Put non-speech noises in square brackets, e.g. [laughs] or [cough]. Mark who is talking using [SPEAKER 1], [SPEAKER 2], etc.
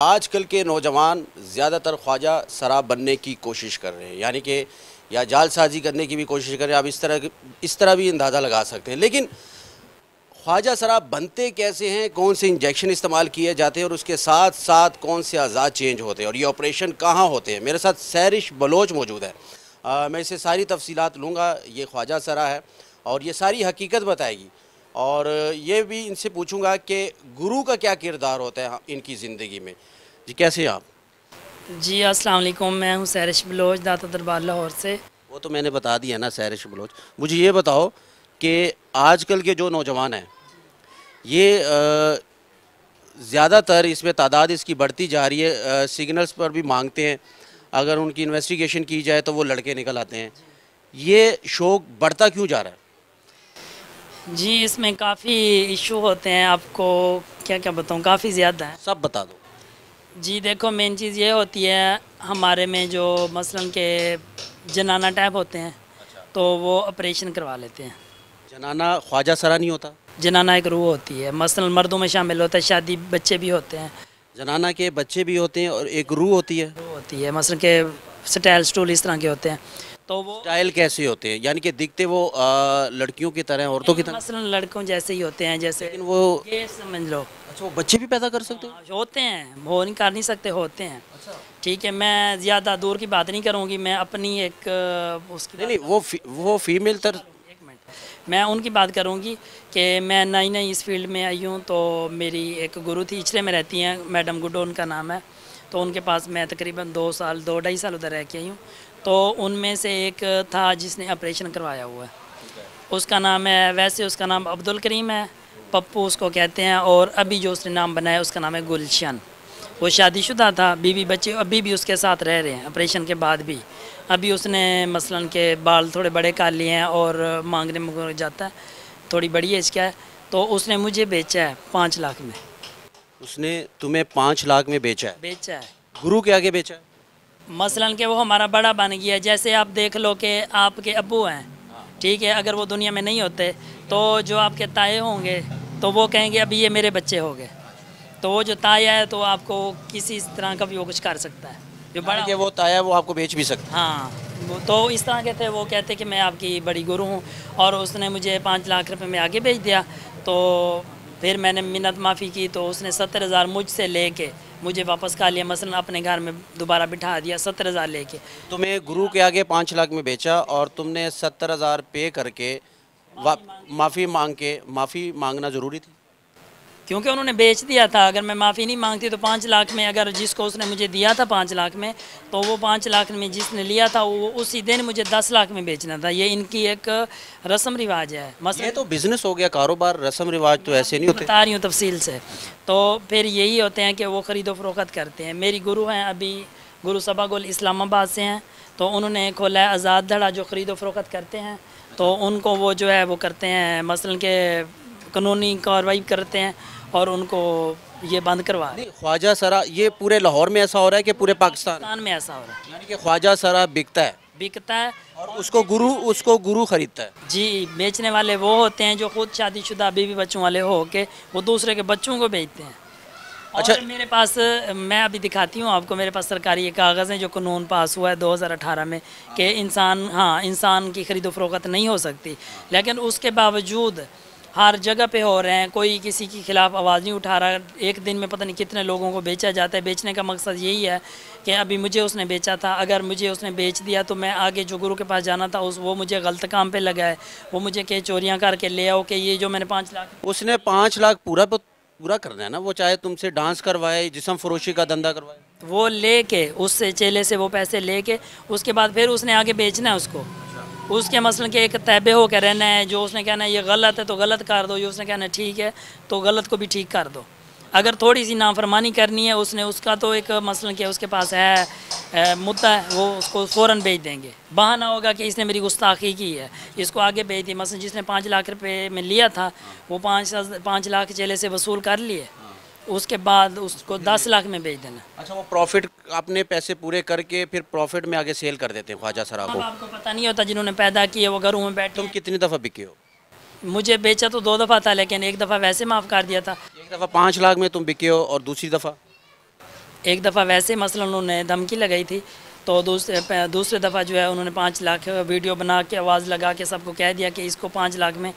[SPEAKER 1] आजकल के नौजवान ज़्यादातर ख्वाजा शराब बनने की कोशिश कर रहे हैं यानी कि या जालसाजी करने की भी कोशिश कर रहे हैं। आप इस तरह इस तरह भी अंदाज़ा लगा सकते हैं। लेकिन ख्वाजा शराब बनते कैसे हैं? कौन से इंजेक्शन इस्तेमाल किए जाते हैं? और उसके साथ साथ कौन से आज़ाद चेंज होते हैं? और ये ऑपरेशन कहाँ होते हैं? मेरे साथ सैरिश बलोच मौजूद है। आ, मैं इसे सारी तफसीलात लूँगा। ये ख्वाजा सरा है और ये सारी हकीकत बताएगी। और ये भी इनसे पूछूँगा कि गुरु का क्या किरदार होता है इनकी ज़िंदगी में। जी कैसे आप?
[SPEAKER 2] जी अस्सलाम वालेकुम मैं हूँ सैरिश बलोच दाता दरबार लाहौर से।
[SPEAKER 1] वो तो मैंने बता दिया ना सैरिश बलोच। मुझे ये बताओ कि आजकल के जो नौजवान हैं ये ज़्यादातर इसमें तादाद इसकी बढ़ती जा रही है सिग्नल्स पर भी मांगते हैं। अगर उनकी इन्वेस्टिगेशन की जाए तो वो लड़के निकल आते हैं। ये शौक बढ़ता क्यों जा रहा है?
[SPEAKER 2] जी इसमें काफ़ी इशू होते हैं। आपको क्या क्या बताऊँ? काफ़ी ज़्यादा है।
[SPEAKER 1] सब बता दो।
[SPEAKER 2] जी देखो मेन चीज़ ये होती है हमारे में जो मसलन के जनाना टाइप होते हैं अच्छा। तो वो ऑपरेशन करवा लेते हैं।
[SPEAKER 1] जनाना ख्वाजा सरा नहीं होता?
[SPEAKER 2] जनाना एक रूह होती है। मसलन मर्दों में शामिल होता है शादी बच्चे भी होते हैं।
[SPEAKER 1] जनाना के बच्चे भी होते हैं और एक रूह होती है?
[SPEAKER 2] रूह होती है। मसलन के स्टाइल स्टूल इस तरह के होते हैं।
[SPEAKER 1] तो वो स्टाइल कैसे होते हैं? यानी कि दिखते वो आ, लड़कियों की तरह औरतों की तरह?
[SPEAKER 2] मसलन लड़कों जैसे ही होते हैं जैसे
[SPEAKER 1] लेकिन वो
[SPEAKER 2] ये समझ लो।
[SPEAKER 1] अच्छा वो बच्चे भी पैदा कर सकते हैं?
[SPEAKER 2] हाँ, होते हैं वो नहीं कर नहीं सकते होते हैं। अच्छा। ठीक है मैं ज़्यादा दूर की बात नहीं करूँगी मैं अपनी एक उसकी
[SPEAKER 1] नहीं नहीं वो फ़ी, वो फीमेल तर
[SPEAKER 2] एक मिनट मैं उनकी बात करूँगी कि मैं नई नई इस फ़ील्ड में आई हूँ तो मेरी एक गुरु थी इचरे में रहती हैं मैडम गुडो उनका नाम है। तो उनके पास मैं तकरीबन दो साल, दो ढाई साल उधर रह के आई हूँ। तो उनमें से एक था जिसने ऑपरेशन करवाया हुआ है। उसका नाम है, वैसे उसका नाम अब्दुल करीम है, पप्पू उसको कहते हैं और अभी जो उसने नाम बनाया उसका नाम है गुलशन। वो शादीशुदा था, बीवी बच्चे अभी भी उसके साथ रह रहे हैं, ऑपरेशन के बाद भी। अभी उसने मसलन के बाल थोड़े बड़े कर लिए हैं और मांगने में जाता है, थोड़ी बड़ी एज क्या है। तो उसने मुझे बेचा है पाँच लाख में।
[SPEAKER 1] उसने तुम्हें पाँच लाख में बेचा है।
[SPEAKER 2] बेचा है।
[SPEAKER 1] गुरु के आगे बेचा है।
[SPEAKER 2] मसलन के वो हमारा बड़ा बन गया जैसे आप देख लो कि आपके अबू हैं ठीक है अगर वो दुनिया में नहीं होते तो जो आपके ताए होंगे तो वो कहेंगे अभी ये मेरे बच्चे हो गए। तो वो जो ताया है तो आपको किसी तरह का भी वो कुछ कर सकता है। जो
[SPEAKER 1] बड़ा के वो ताया वो आपको बेच भी सकता
[SPEAKER 2] हाँ। तो इस तरह के थे वो कहते कि मैं आपकी बड़ी गुरु हूँ और उसने मुझे पाँच लाख रुपए में आगे भेज दिया। तो फिर मैंने मिन्नत माफ़ी की तो उसने सत्तर हज़ार मुझसे ले के मुझे वापस खा लिया, मसलन अपने घर में दोबारा बिठा दिया, सत्तर हज़ार ले के
[SPEAKER 1] तुम्हें गुरु के आगे पाँच लाख में बेचा और तुमने सत्तर हज़ार पे करके माफ़ी मांग के, माफ़ी मांगना ज़रूरी थी?
[SPEAKER 2] क्योंकि उन्होंने बेच दिया था। अगर मैं माफ़ी नहीं मांगती तो पाँच लाख में अगर जिसको उसने मुझे दिया था पाँच लाख में तो वो पाँच लाख में जिसने लिया था वो उसी दिन मुझे दस लाख में बेचना था। ये इनकी एक रस्म रिवाज है।
[SPEAKER 1] मसला ये तो बिज़नेस हो गया कारोबार रस्म रिवाज तो ऐसे नहीं होते।
[SPEAKER 2] बता रही हूँ तफसील से। तो फिर यही होते हैं कि वो ख़रीदो फरोख्त करते हैं। मेरी गुरु हैं अभी गुरु सभा गोल इस्लामाबाद से हैं तो उन्होंने खोला है आज़ाद धड़ा जो ख़रीदो फरोख्त करते हैं तो उनको वो जो है वो करते हैं मसलन के कानूनी कार्रवाई करते हैं और उनको ये बंद करवा
[SPEAKER 1] ख्वाजा सरा ये पूरे लाहौर में ऐसा हो रहा है कि पूरे पाकिस्तान
[SPEAKER 2] में? ऐसा हो रहा है।
[SPEAKER 1] यानी कि ख्वाजा सरा बिकता है?
[SPEAKER 2] बिकता है
[SPEAKER 1] और उसको गुरु उसको गुरु खरीदता है?
[SPEAKER 2] जी बेचने वाले वो होते हैं जो खुद शादीशुदा बीवी बच्चों वाले हो के वो दूसरे के बच्चों को बेचते हैं। अच्छा। मेरे पास मैं अभी दिखाती हूँ आपको मेरे पास सरकारी ये कागज़ हैं जो कानून पास हुआ है 2018 में कि इंसान हाँ इंसान की खरीदो फरोख्त नहीं हो सकती। लेकिन उसके बावजूद हर जगह पे हो रहे हैं कोई किसी के खिलाफ आवाज़ नहीं उठा रहा। एक दिन में पता नहीं कितने लोगों को बेचा जाता है। बेचने का मकसद यही है कि अभी मुझे उसने बेचा था अगर मुझे उसने बेच दिया तो मैं आगे जो गुरु के पास जाना था उस वो मुझे गलत काम पे लगा है वो मुझे कहीं चोरियाँ करके ले आओ कि ये जो मैंने पाँच लाख [laughs]
[SPEAKER 1] उसने पाँच लाख पूरा पूरा करना है ना वो चाहे तुमसे डांस करवाए जिसम फरोशी का धंधा करवाए।
[SPEAKER 2] वो लेके उससे चेले से वो पैसे लेके उसके बाद फिर उसने आगे बेचना है उसको। उसके मसलन के एक तैबे हो के रहना है, जो उसने कहना है, ये गलत है तो गलत कर दो। जो उसने कहना है, ठीक है तो गलत को भी ठीक कर दो। अगर थोड़ी सी नाफरमानी करनी है, उसने उसका तो एक मसलन के उसके पास है मुद्दा है, वो उसको फ़ौर भेज देंगे। बहाना होगा कि इसने मेरी गुस्ताखी की है। इसको आगे भेज दी मसलन जिसने पाँच लाख रुपये में लिया था, वो पाँच पाँच लाख चेले से वसूल कर लिए। उसके बाद उसको दस लाख में बेच देना।
[SPEAKER 1] अच्छा वो प्रॉफिट अपने पैसे पूरे करके फिर प्रॉफिट में आगे सेल कर देते हैं ख्वाजा सरा को।
[SPEAKER 2] आपको पता नहीं होता जिन्होंने पैदा किए वो घरों में बैठे
[SPEAKER 1] तुम कितनी दफ़ा बिके हो?
[SPEAKER 2] मुझे बेचा तो दो दफ़ा था लेकिन एक दफ़ा वैसे माफ़ कर दिया था।
[SPEAKER 1] एक दफ़ा पाँच लाख में तुम बिके हो और दूसरी दफ़ा?
[SPEAKER 2] एक दफ़ा वैसे मसलन उन्होंने धमकी लगाई थी तो दूसरे दूसरे दफ़ा जो है उन्होंने पाँच लाख वीडियो बना के आवाज़ लगा के सबको कह दिया कि इसको पाँच लाख में।